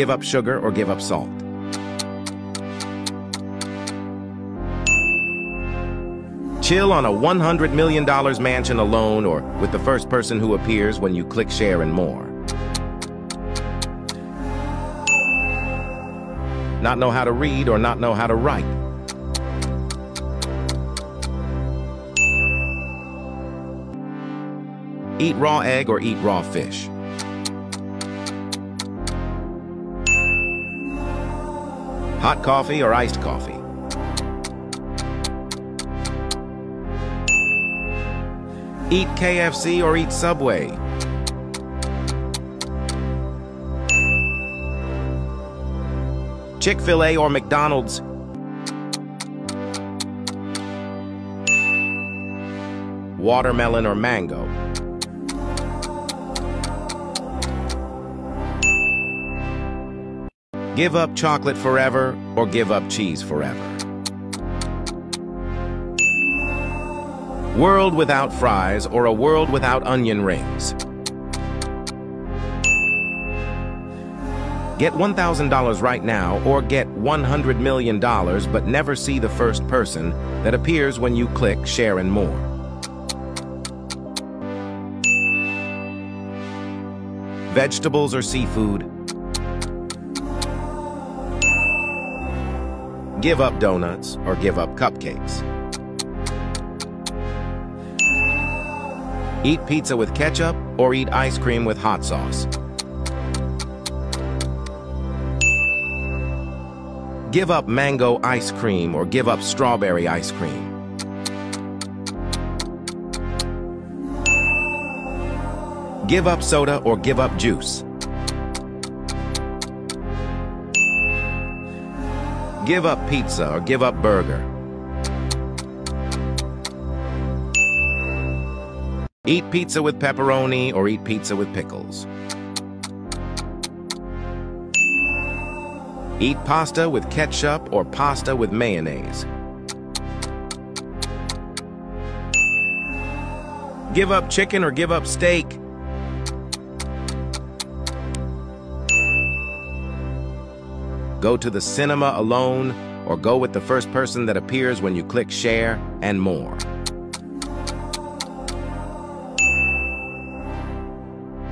Give up sugar or give up salt. Chill on a $100 million mansion alone or with the first person who appears when you click share and more. Not know how to read or not know how to write. Eat raw egg or eat raw fish. Hot coffee or iced coffee. Eat KFC or eat Subway. Chick-fil-A or McDonald's. Watermelon or mango. Give up chocolate forever or give up cheese forever. World without fries or a world without onion rings. Get $1,000 right now or get $100 million but never see the first person that appears when you click share and more. Vegetables or seafood, Give up donuts or give up cupcakes. Eat pizza with ketchup or eat ice cream with hot sauce. Give up mango ice cream or give up strawberry ice cream. Give up soda or give up juice. Give up pizza or give up burger. Eat pizza with pepperoni or eat pizza with pickles. Eat pasta with ketchup or pasta with mayonnaise. Give up chicken or give up steak. Go to the cinema alone, or go with the first person that appears when you click share, and more.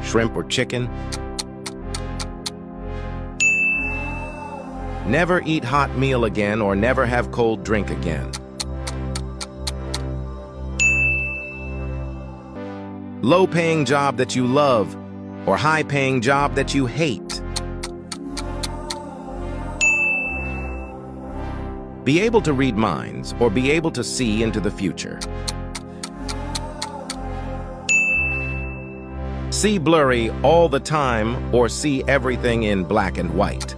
Shrimp or chicken? Never eat hot meal again or never have cold drink again. Low-paying job that you love or high-paying job that you hate. Be able to read minds or be able to see into the future. See blurry all the time or see everything in black and white.